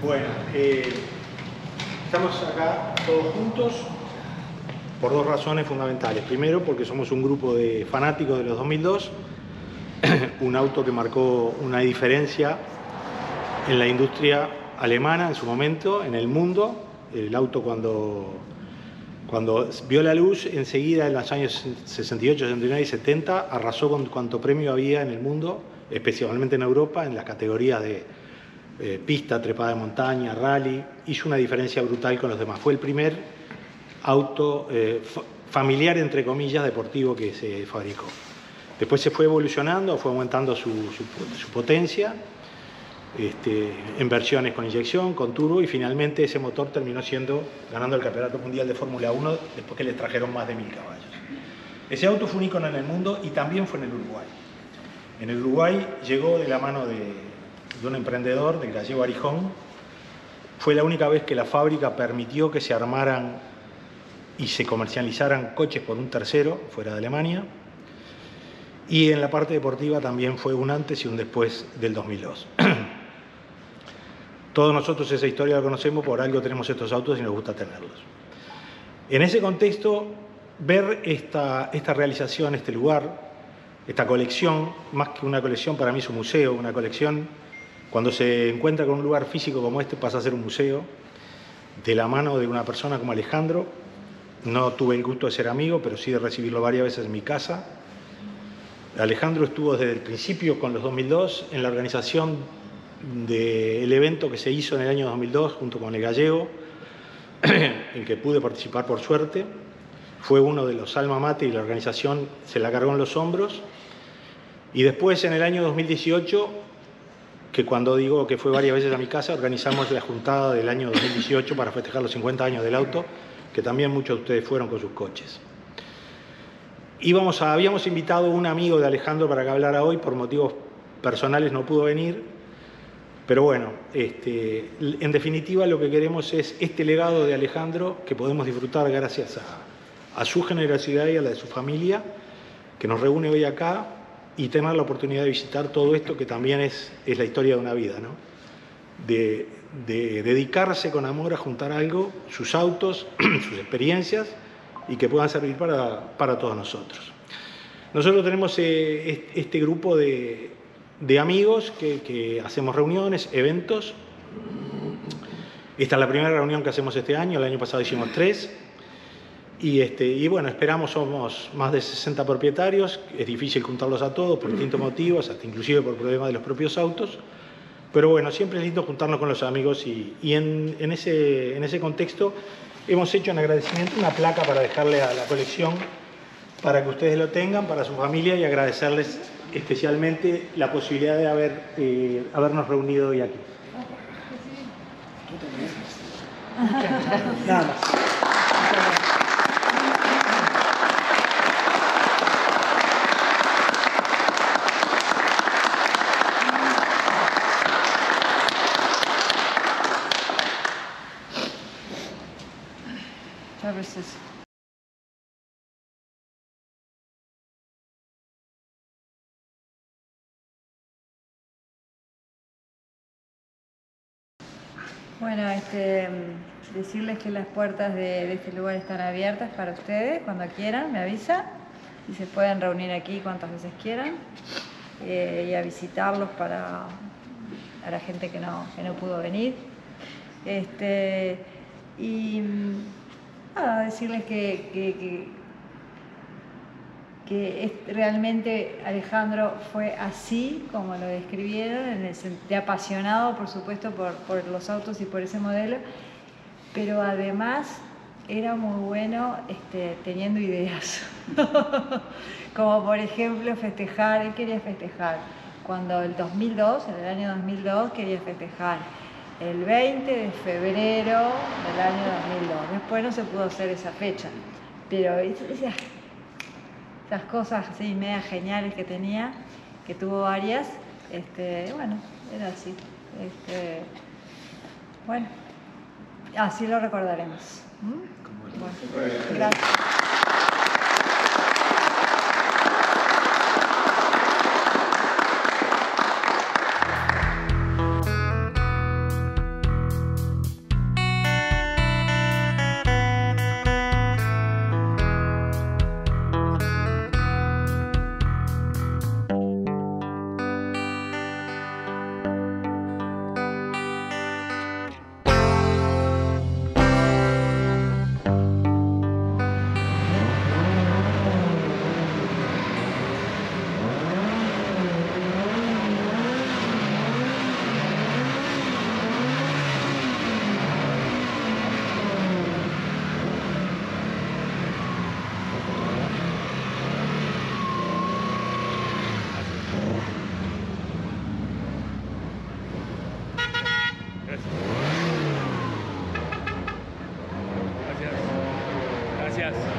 Bueno, eh, estamos acá todos juntos por dos razones fundamentales. Primero, porque somos un grupo de fanáticos de los 2002, un auto que marcó una diferencia en la industria alemana en su momento, en el mundo. El auto cuando, cuando vio la luz, enseguida en los años 68, 69 y 70, arrasó con cuanto premio había en el mundo, especialmente en Europa, en las categorías de eh, pista, trepada de montaña, rally. Hizo una diferencia brutal con los demás. Fue el primer auto eh, familiar, entre comillas, deportivo que se fabricó. Después se fue evolucionando, fue aumentando su, potencia este, en versiones con inyección, con turbo y finalmente ese motor terminó siendo, ganando el Campeonato Mundial de Fórmula 1 después que le trajeron más de mil caballos. Ese auto fue un icono en el mundo y también fue en el Uruguay. En el Uruguay llegó de la mano de, de un emprendedor, del gallego Arijón. Fue la única vez que la fábrica permitió que se armaran y se comercializaran coches por un tercero fuera de Alemania. Y en la parte deportiva también fue un antes y un después del 2002. Todos nosotros esa historia la conocemos, por algo tenemos estos autos y nos gusta tenerlos. En ese contexto, ver esta, esta realización, este lugar, esta colección, más que una colección, para mí es un museo, una colección, cuando se encuentra con un lugar físico como este, pasa a ser un museo, de la mano de una persona como Alejandro. No tuve el gusto de ser amigo, pero sí de recibirlo varias veces en mi casa. Alejandro estuvo desde el principio con los 2002 en la organización del evento que se hizo en el año 2002 junto con el gallego, en que pude participar por suerte. Fue uno de los alma mate y la organización se la cargó en los hombros. Y después, en el año 2018, que cuando digo que fue varias veces a mi casa, organizamos la juntada del año 2018 para festejar los 50 años del auto, que también muchos de ustedes fueron con sus coches. Habíamos invitado a un amigo de Alejandro para que hablara hoy, por motivos personales no pudo venir, pero bueno, este, en definitiva lo que queremos es este legado de Alejandro que podemos disfrutar gracias a su generosidad y a la de su familia, que nos reúne hoy acá y tener la oportunidad de visitar todo esto que también es, es la historia de una vida, ¿no? De, de, dedicarse con amor a juntar algo, sus autos, sus experiencias y que puedan servir para, para todos nosotros. Nosotros tenemos eh, este grupo de, de amigos que, que, hacemos reuniones, eventos. Esta es la primera reunión que hacemos este año, el año pasado hicimos tres. Y, este, y bueno, esperamos, somos más de 60 propietarios, es difícil juntarlos a todos por distintos motivos, hasta inclusive por problemas de los propios autos. Pero bueno, siempre es lindo juntarnos con los amigos y, y en, en, ese, en ese contexto hemos hecho en agradecimiento una placa para dejarle a la colección para que ustedes lo tengan, para su familia y agradecerles especialmente la posibilidad de haber, eh, habernos reunido hoy aquí. Nada más. Services. Bueno, este, decirles que las puertas de, este lugar están abiertas para ustedes cuando quieran, me avisa y se pueden reunir aquí cuantas veces quieran eh, y a visitarlos para la gente que no, que no pudo venir. Este, y nada, decirles que, que, que, realmente Alejandro fue así como lo describieron, sentido apasionado por supuesto por, por los autos y por ese modelo, pero además era muy bueno este, teniendo ideas, como por ejemplo festejar, él quería festejar, cuando el 2002, en el año 2002 quería festejar el 20 de febrero del año 2002. Después no se pudo hacer esa fecha, pero esas, esas cosas así media geniales que tenía, que tuvo varias, este, bueno, era así. Este, bueno, así lo recordaremos. ¿Mm? Bueno, gracias. yes.